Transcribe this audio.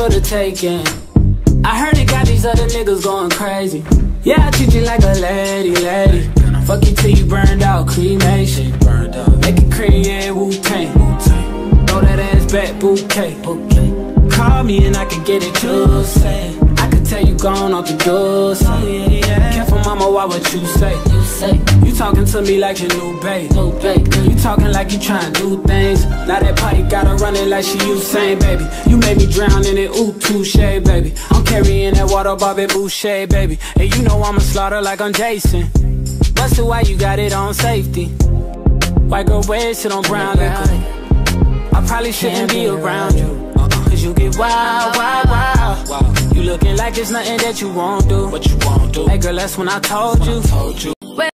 for the taking. I heard it got these other niggas going crazy. Yeah, I treat you like a lady, lady. Fuck you till you burned out, cremation. Make it yeah, Wu Tang. Throw that ass back, bouquet. Call me and I can get it juicy. I can tell you gone off the doors. Oh, yeah, yeah. Careful, mama, why what you say? You say you talking to me like your new babe. New babe. Talking like you trying to do things. Now that party gotta run it like she Usain, baby. You made me drown in it, ooh, touche, baby. I'm carrying that water, Bobby Boucher, baby. And you know I'ma slaughter like I'm Jason. Busted, why you got it on safety? White girl wear shit on brown liquor. I probably shouldn't be around you. Cause you get wild, wild, wild. You looking like there's nothing that you won't do. What you won't do? Hey girl, that's when I. Told you.